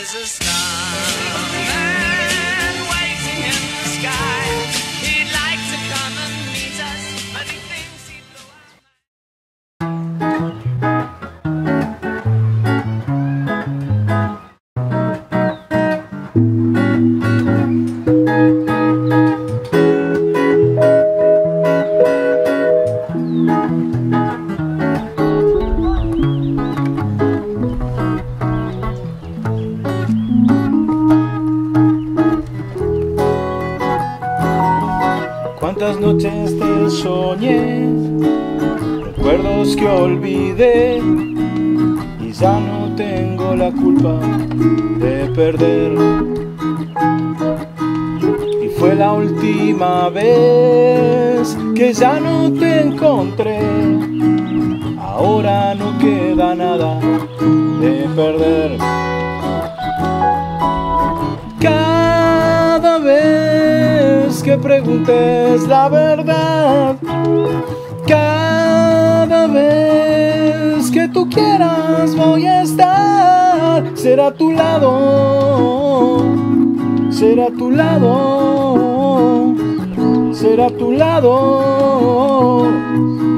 is a star. Cuántas noches te soñé, recuerdos que olvidé y ya no tengo la culpa de perder. Y fue la última vez que ya no te encontré, ahora no queda nada de perder. Que preguntes la verdad, cada vez que tú quieras voy a estar, será tu lado, será tu lado, será tu lado,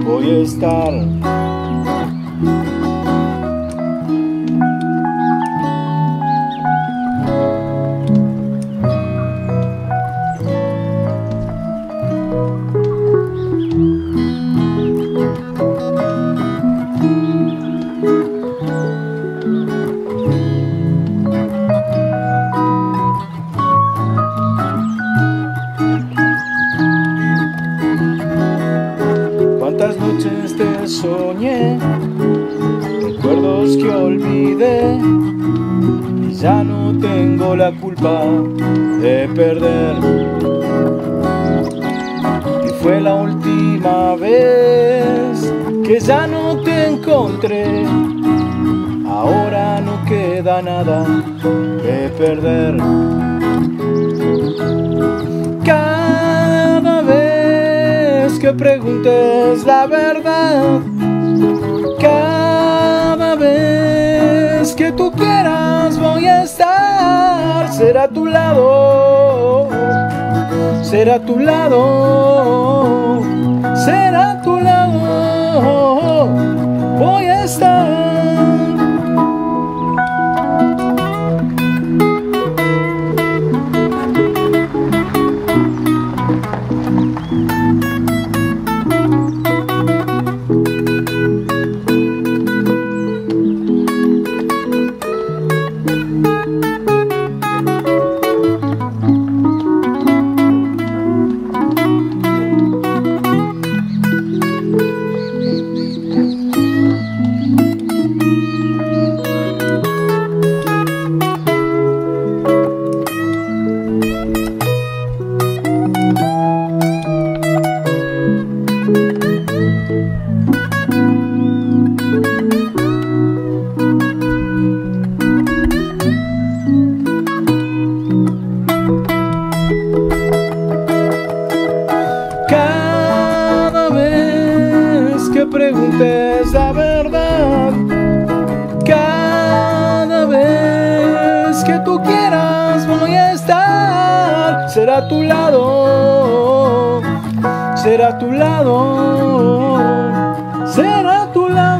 voy a estar. Soñé, recuerdos que olvidé y ya no tengo la culpa de perder. Y fue la última vez que ya no te encontré, ahora no queda nada que perder. Cada vez que preguntes la verdad, cada vez que tú quieras voy a estar, será a tu lado, será a tu lado, será a tu lado, voy a estar. Será tu lado, será tu lado, será tu lado,